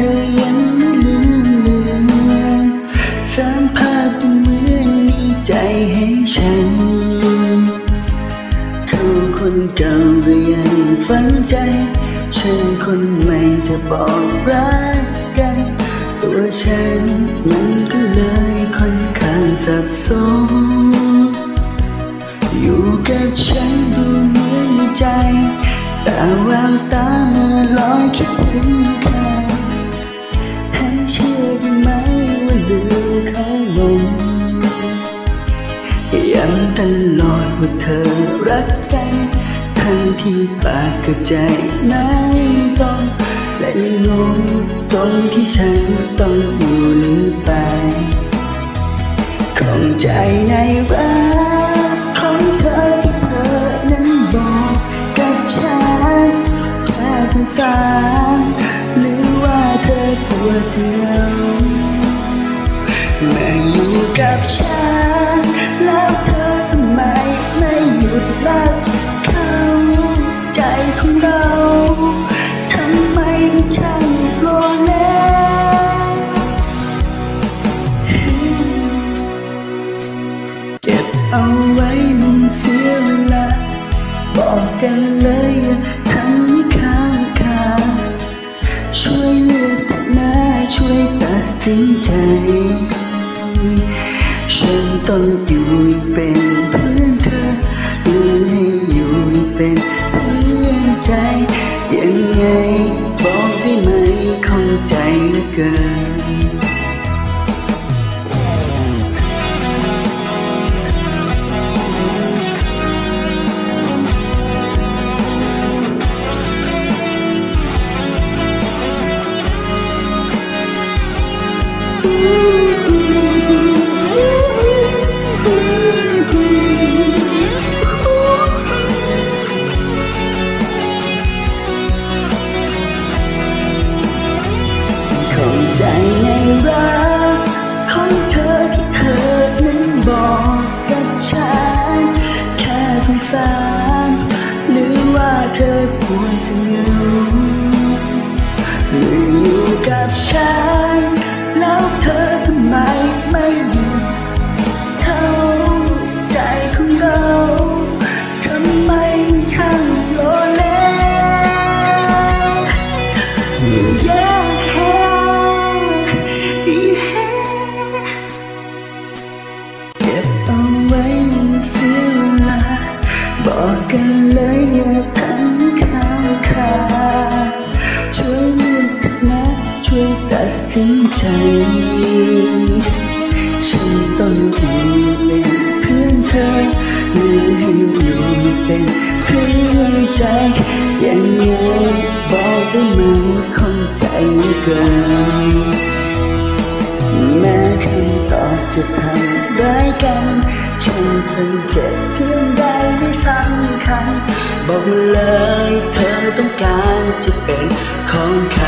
อยังไม่ลืมเลือนสร้างภาพเหมือนมีใจให้ฉันเขาคนเก่าก็ยังฝังใจ ฉันคนใหม่เธอบอกรักกัน ตัวฉันมันก็เลยค่อนข้างสับสนอยู่กับฉันดูเหมือนใจ แต่แววตาเมื่อลอยคิดถึงเธอ อดว่าเธอรักกันทั้งที่ปากกับใจไม่ตรงและยังงงตรงที่ฉันต้องอยู่หรือไปของใจในรักของเธอที่เธอนั้นบอกกับฉันแค่สงสารหรือว่าเธอกลัวจะเหงาเมื่ออยู่กับฉันแล้ว ของเราทำไมมันช่างโลเลเก็บเอาไว้มันเสียเวลาบอกกันเลยอย่าทำให้ค้างคาช่วยเลือกเถอะนะช่วยตัดสินใจ เสียเวลาบอกกันเลยอย่าทำให้ค้างคาช่วยเลือกนะช่วยตัดสินใจ ฉันต้องอยู่เป็นเพื่อนเธอหรือให้อยู่เป็นเพื่อนใจยังไงบอกได้ไหมเข้าใจเหลือเกินแม้คำตอบจะทำร้ายกัน ฉันคงเจ็บเพียงใดไม่สำคัญ บอกเลยเธอต้องการจะเป็นของใคร